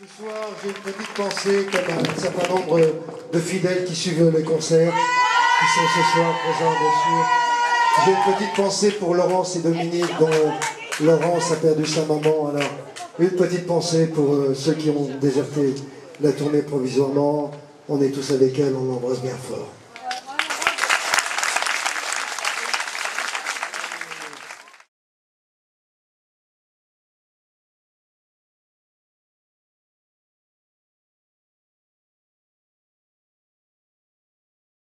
Ce soir, j'ai une petite pensée, comme un certain nombre de fidèles qui suivent les concerts, qui sont ce soir présents, bien sûr. J'ai une petite pensée pour Laurence et Dominique, dont Laurence a perdu sa maman. Alors, une petite pensée pour euh, ceux qui ont déserté la tournée provisoirement. On est tous avec elle, on l'embrasse bien fort.